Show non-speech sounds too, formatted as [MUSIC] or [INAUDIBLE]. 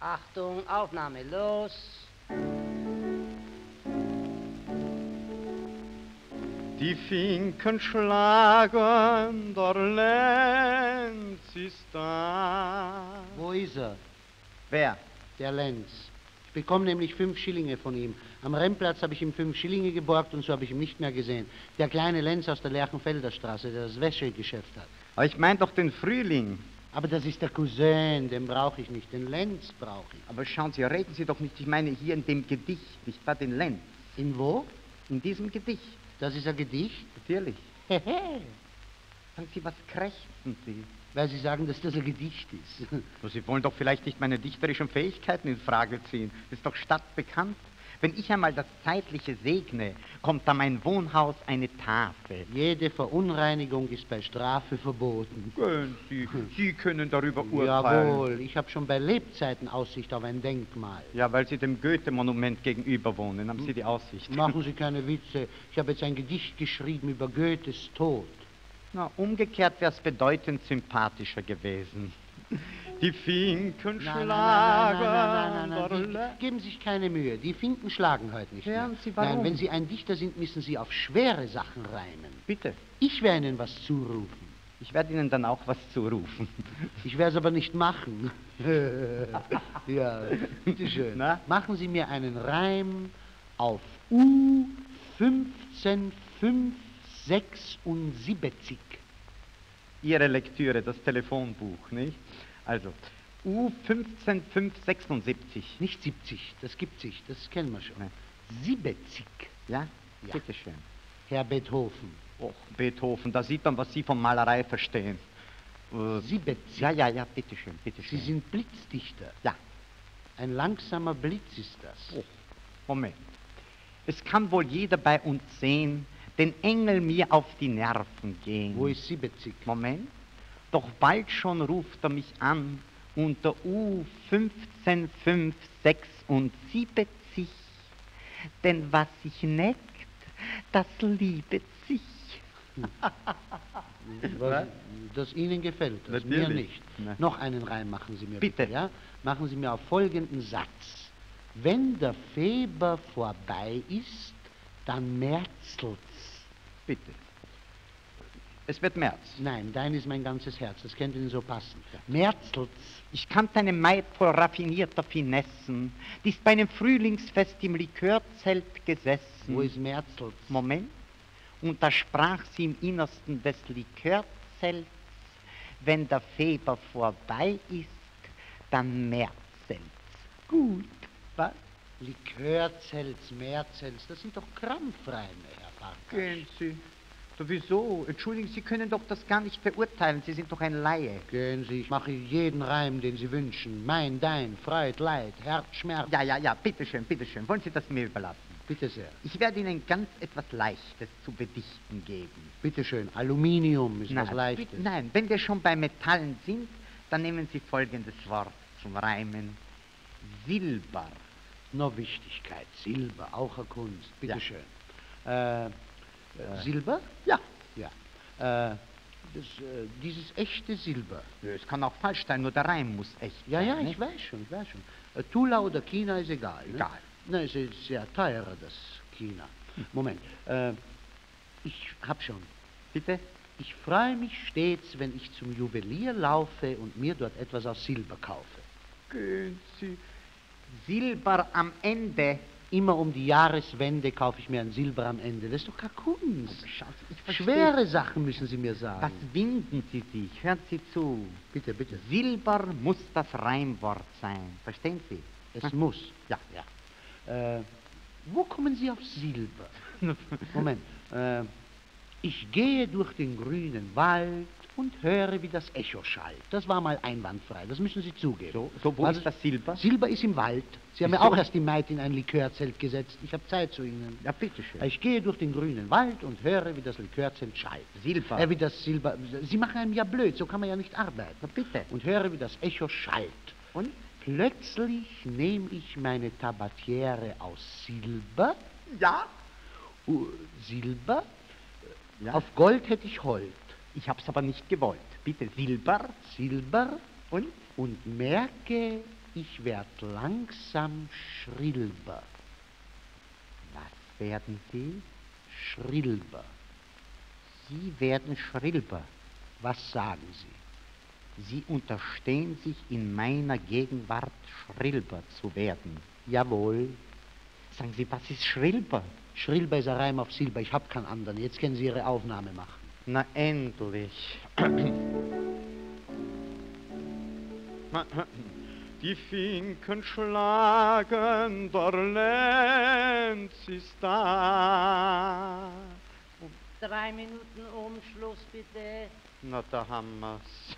Achtung, Aufnahme, los. Die Finken schlagen, der Lenz ist da. Wo ist er? Wer? Der Lenz. Ich bekomme nämlich fünf Schillinge von ihm. Am Rennplatz habe ich ihm fünf Schillinge geborgt und so habe ich ihn nicht mehr gesehen. Der kleine Lenz aus der Lerchenfelder Straße, der das Wäschegeschäft hat. Aber ich meine doch den Frühling. Aber das ist der Cousin, den brauche ich nicht. Den Lenz brauche ich. Aber schauen Sie, reden Sie doch nicht, ich meine hier in dem Gedicht, nicht wahr, den Lenz. In wo? In diesem Gedicht. Das ist ein Gedicht? Natürlich. Hehe. Sagen Sie, was krächzen Sie? Weil Sie sagen, dass das ein Gedicht ist. [LAUGHS] Sie wollen doch vielleicht nicht meine dichterischen Fähigkeiten in Frage ziehen. Ist doch stadtbekannt. Wenn ich einmal das Zeitliche segne, kommt an mein Wohnhaus eine Tafel. Jede Verunreinigung ist bei Strafe verboten. Gehen Sie, Sie können darüber urteilen. Jawohl, ich habe schon bei Lebzeiten Aussicht auf ein Denkmal. Ja, weil Sie dem Goethe-Monument gegenüber wohnen, haben Sie die Aussicht. Machen Sie keine Witze. Ich habe jetzt ein Gedicht geschrieben über Goethes Tod. Na, umgekehrt wäre es bedeutend sympathischer gewesen. Die Finken schlagen. Nein, nein, nein, nein, der nein, Le- die, geben sich keine Mühe. Die Finken schlagen heute nicht Hören mehr. Sie, warum? Nein, wenn Sie ein Dichter sind, müssen Sie auf schwere Sachen reimen. Bitte, Ich werde Ihnen was zurufen. ich werde Ihnen dann auch was zurufen. Ich werde es aber nicht machen. [LAUGHS] ja, bitteschön. Na? Machen Sie mir einen Reim auf U 15576. Ihre Lektüre, das Telefonbuch, nicht? Also, U 15576. Nicht 70, das gibt sich, das kennen wir schon. Nein. 70, Ja? Ja. Bitteschön. Herr Beethoven. Och, Beethoven, da sieht man, was Sie von Malerei verstehen. Äh, 70. ja, ja, ja, bitteschön, Sie bitteschön. sind Blitzdichter. Ja. Ein langsamer Blitz ist das. Oh, Moment. Es kann wohl jeder bei uns sehen, den Engel mir auf die Nerven gehen. Wo ist 70? Moment. Doch bald schon ruft er mich an unter U 15576. Denn was sich neckt, das liebet sich. [LAUGHS] Was, das Ihnen gefällt, das mir Natürlich. nicht. Nein. Noch einen Reim machen Sie mir bitte. Bitte. ja? Machen Sie mir auf folgenden Satz. Wenn der Feber vorbei ist, dann merzelt's. Bitte. Es wird März. Nein, dein ist mein ganzes Herz, das könnte Ihnen so passen. Merzelt's. Ich kannte eine Maid voll raffinierter Finessen, die ist bei einem Frühlingsfest im Likörzelt gesessen. Wo ist Merzelt's? Moment. Und da sprach sie im Innersten des Likörzelts, wenn der Feber vorbei ist, dann Märzelt's. Gut, was? Likörzelts, Merzelts, das sind doch Krampfreime, Herr Farkas. Gehen Sie. Wieso? Entschuldigen Sie, können doch das gar nicht beurteilen. Sie sind doch ein Laie. Gehen Sie, ich mache jeden Reim, den Sie wünschen. Mein, dein, Freud, Leid, Herz, Schmerz. Ja, ja, ja, bitteschön, bitteschön. Wollen Sie das mir überlassen? Bitte sehr. Ich werde Ihnen ganz etwas Leichtes zu bedichten geben. Bitte schön. Aluminium ist was Nein, Leichtes. Nein, wenn wir schon bei Metallen sind, dann nehmen Sie folgendes Wort zum Reimen. Silber. Noch Wichtigkeit. Silber, auch eine Kunst. Bitte Ja. schön. Äh, Silber? Ja. Ja. Äh, das, äh, dieses echte Silber. Ja, Es kann auch falsch sein, nur der Reim muss echt Ja, sein. ja, ne? ich weiß schon, ich weiß schon. Äh, Tula oder China ist egal. Ne? Egal. Es ist sehr teurer, das China. Moment. Äh, ich hab schon. Bitte? Ich freue mich stets, wenn ich zum Juwelier laufe und mir dort etwas aus Silber kaufe. Gehen Sie. Silber am Ende. Immer um die Jahreswende kaufe ich mir ein Silber am Ende. Das ist doch keine Kunst. Verstehe- Schwere Sachen müssen Sie mir sagen. Was winden Sie sich? Hören Sie zu. Bitte, bitte. Silber muss das Reimwort sein. Verstehen Sie? Es muss. Ja. Ja. Äh, wo kommen Sie auf Silber? [LAUGHS] Moment. Äh, ich gehe durch den grünen Wald und höre, wie das Echo schallt. Das war mal einwandfrei, das müssen Sie zugeben. So, so wo Was ist das Silber? Silber ist im Wald. Sie haben Ist ja auch so? erst die Maid in ein Likörzelt gesetzt. Ich habe Zeit zu Ihnen. Ja, bitteschön. Ich gehe durch den grünen Wald und höre, wie das Likörzelt schallt. Silber. Äh, wie das Silber. Sie machen einem ja blöd, so kann man ja nicht arbeiten. Na, bitte. Und höre, wie das Echo schallt. Und? Plötzlich nehme ich meine Tabatiere aus Silber. Ja? Uh, Silber? Ja. Auf Gold hätte ich Hold. Ich hab's aber nicht gewollt. Bitte Silber Silber und? und merke, ich werd langsam Schrilber. Was werden Sie? Schrilber. Sie werden Schrilber. Was sagen Sie? Sie unterstehen sich in meiner Gegenwart Schrilber zu werden. Jawohl. Sagen Sie, was ist Schrilber? Schrilber ist ein Reim auf Silber. Ich hab keinen anderen. Jetzt können Sie Ihre Aufnahme machen. Na endlich. [CLEARS THROAT] Die Finken schlagen, der Lenz ist da. Drei Minuten Umschluss bitte. Na, da haben wir's.